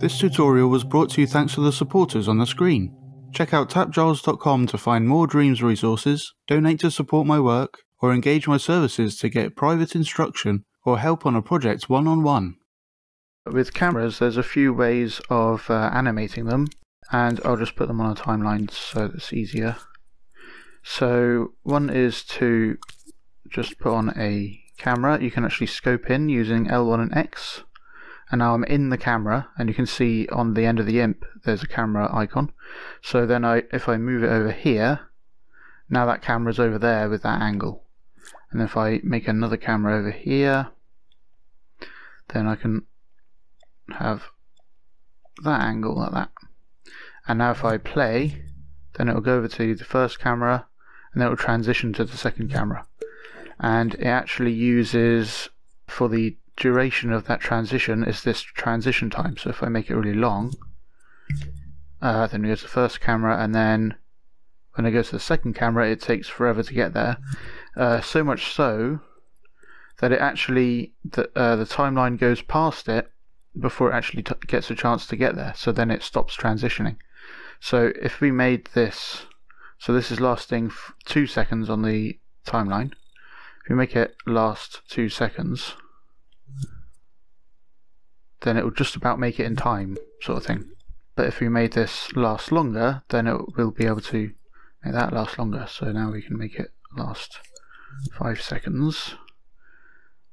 This tutorial was brought to you thanks to the supporters on the screen. Check out tapgiles.com to find more Dreams resources, donate to support my work, or engage my services to get private instruction or help on a project one on one. With cameras, there's a few ways of uh, animating them, and I'll just put them on a timeline so it's easier. So, one is to just put on a camera. You can actually scope in using L1 and X. And now I'm in the camera, and you can see on the end of the imp there's a camera icon. So then I, if I move it over here, now that camera's over there with that angle. And if I make another camera over here, then I can have that angle like that. And now if I play, then it will go over to the first camera and then it will transition to the second camera. And it actually uses, for the duration of that transition, is this transition time. So if I make it really long, uh, then we go to the first camera and then when I go to the second camera, it takes forever to get there. Uh, so much so that it actually the uh, the timeline goes past it before it actually gets a chance to get there. So then it stops transitioning. So if we made this, so this is lasting two seconds on the timeline. If we make it last two seconds, then it will just about make it in time, sort of thing. But if we made this last longer, then it will be able to make that last longer. So now we can make it last five seconds.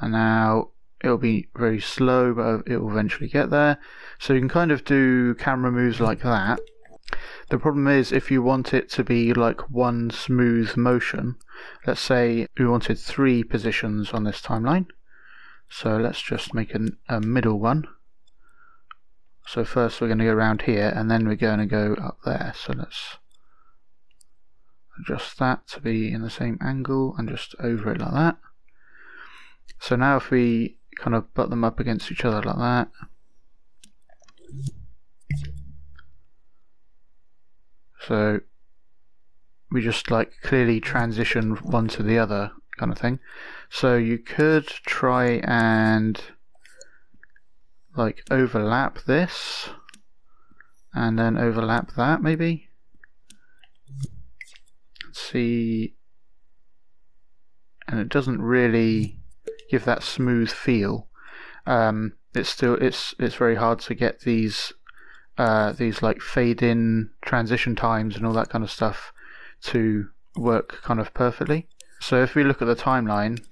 And now it'll be very slow, but it will eventually get there. So you can kind of do camera moves like that. The problem is if you want it to be like one smooth motion, let's say we wanted three positions on this timeline. So let's just make a, a middle one. So first we're going to go around here and then we're going to go up there. So let's adjust that to be in the same angle and just over it like that. So now if we kind of butt them up against each other like that. So we just like clearly transition one to the other kind of thing. So you could try and like overlap this and then overlap that maybe. Let's see. And it doesn't really give that smooth feel. Um, it's still it's it's very hard to get these uh, these like fade in transition times and all that kind of stuff to work kind of perfectly. So if we look at the timeline,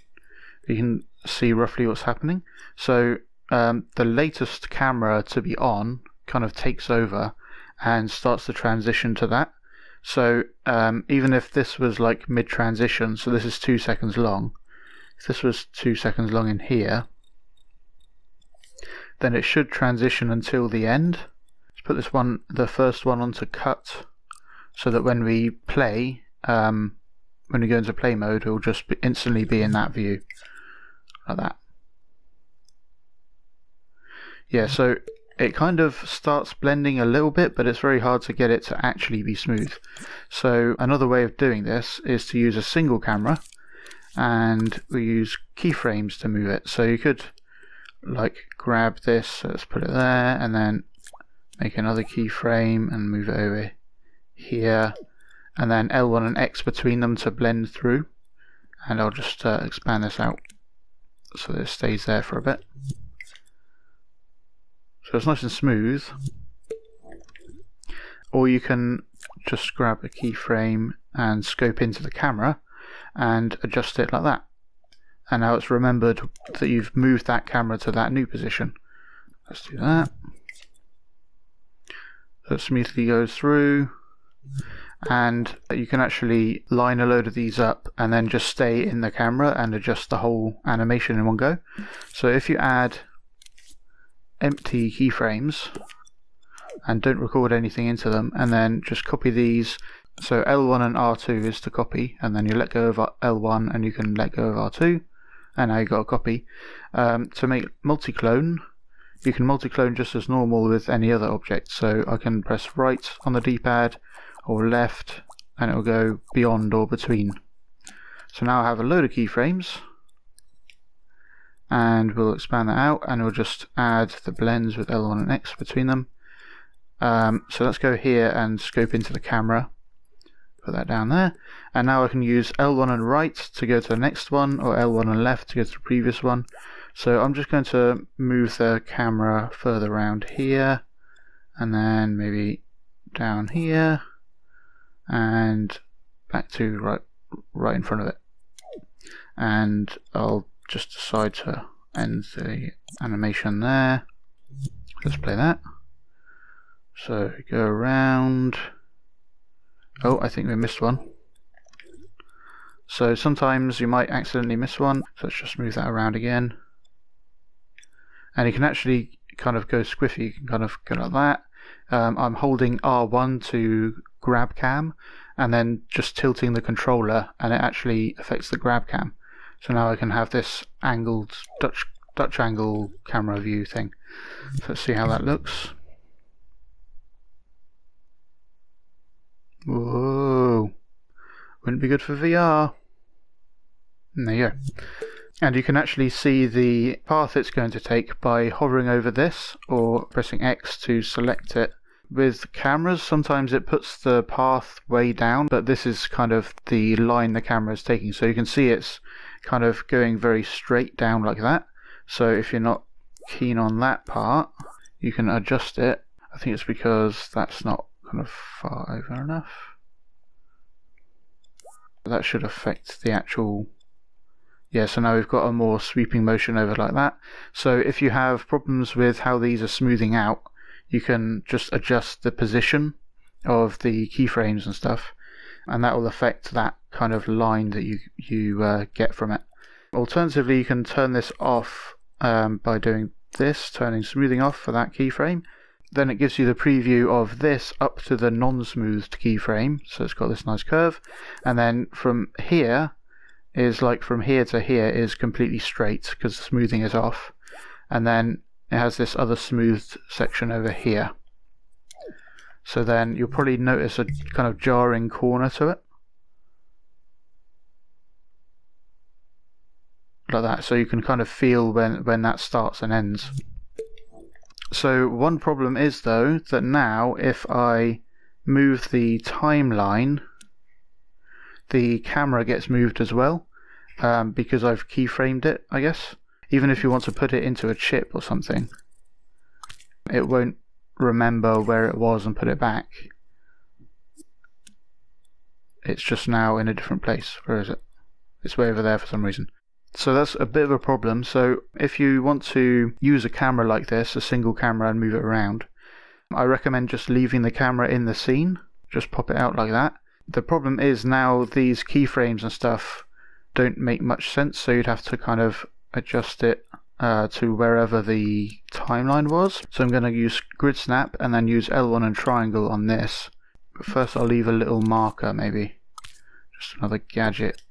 you can see roughly what's happening. So um, the latest camera to be on kind of takes over and starts the transition to that. So um, even if this was like mid transition, so this is two seconds long, if this was two seconds long in here, then it should transition until the end. Put this one, the first one onto cut, so that when we play, um, when we go into play mode, it will just be instantly be in that view, like that. Yeah, so it kind of starts blending a little bit, but it's very hard to get it to actually be smooth. So another way of doing this is to use a single camera and we use keyframes to move it. So you could like grab this, let's put it there, and then make another keyframe and move it over here, and then L1 and X between them to blend through. And I'll just uh, expand this out so that it stays there for a bit. So it's nice and smooth. Or you can just grab a keyframe and scope into the camera and adjust it like that. And now it's remembered that you've moved that camera to that new position. Let's do that. It smoothly goes through. And you can actually line a load of these up and then just stay in the camera and adjust the whole animation in one go. So if you add empty keyframes and don't record anything into them and then just copy these so L1 and R2 is to copy, and then you let go of L1 and you can let go of R2, and now you've got a copy. Um, to make multi-clone, you can multi-clone just as normal with any other object. So I can press right on the D-pad or left, and it will go beyond or between. So now I have a load of keyframes, and we'll expand that out and we'll just add the blends with L1 and X between them. Um, so let's go here and scope into the camera. Put that down there. And now I can use L1 and right to go to the next one or L1 and left to go to the previous one. So I'm just going to move the camera further around here and then maybe down here and back to right right in front of it. And I'll just decide to end the animation there. Let's play that. So go around. Oh I think we missed one. So sometimes you might accidentally miss one. So let's just move that around again and you can actually kind of go squiffy you can kind of go like that um, I'm holding R1 to grab cam and then just tilting the controller and it actually affects the grab cam. So now I can have this angled Dutch Dutch angle camera view thing. So let's see how that looks. Whoa. Wouldn't be good for VR. And there you go. And you can actually see the path it's going to take by hovering over this or pressing X to select it with cameras, sometimes it puts the path way down, but this is kind of the line the camera is taking. So you can see it's kind of going very straight down like that. So if you're not keen on that part, you can adjust it. I think it's because that's not kind of far over enough. That should affect the actual yeah, so now we've got a more sweeping motion over like that. So if you have problems with how these are smoothing out, you can just adjust the position of the keyframes and stuff, and that will affect that kind of line that you you uh, get from it. Alternatively, you can turn this off um, by doing this, turning smoothing off for that keyframe. Then it gives you the preview of this up to the non-smoothed keyframe, so it's got this nice curve. And then from here is like from here to here is completely straight because the smoothing is off. And then it has this other smoothed section over here. So then you'll probably notice a kind of jarring corner to it. Like that, so you can kind of feel when, when that starts and ends. So one problem is though that now if I move the timeline, the camera gets moved as well um, because I've keyframed it, I guess even if you want to put it into a chip or something, it won't remember where it was and put it back. It's just now in a different place. Where is it? It's way over there for some reason. So that's a bit of a problem. So if you want to use a camera like this, a single camera, and move it around, I recommend just leaving the camera in the scene. Just pop it out like that. The problem is now these keyframes and stuff don't make much sense, so you'd have to kind of adjust it uh, to wherever the timeline was. So I'm going to use grid snap and then use L1 and triangle on this. But first I'll leave a little marker maybe, just another gadget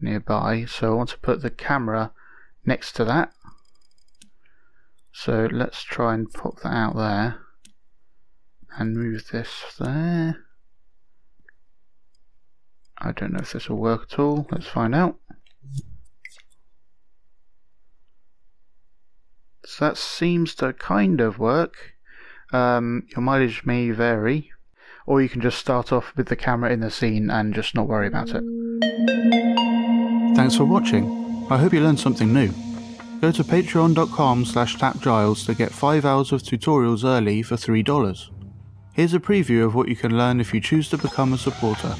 nearby. So I want to put the camera next to that. So let's try and pop that out there and move this there. I don't know if this will work at all. Let's find out. So that seems to kind of work. Um, your mileage may vary, or you can just start off with the camera in the scene and just not worry about it. Thanks for watching. I hope you learned something new. Go to patreon.com slash tapgiles to get 5 hours of tutorials early for $3. Here's a preview of what you can learn if you choose to become a supporter.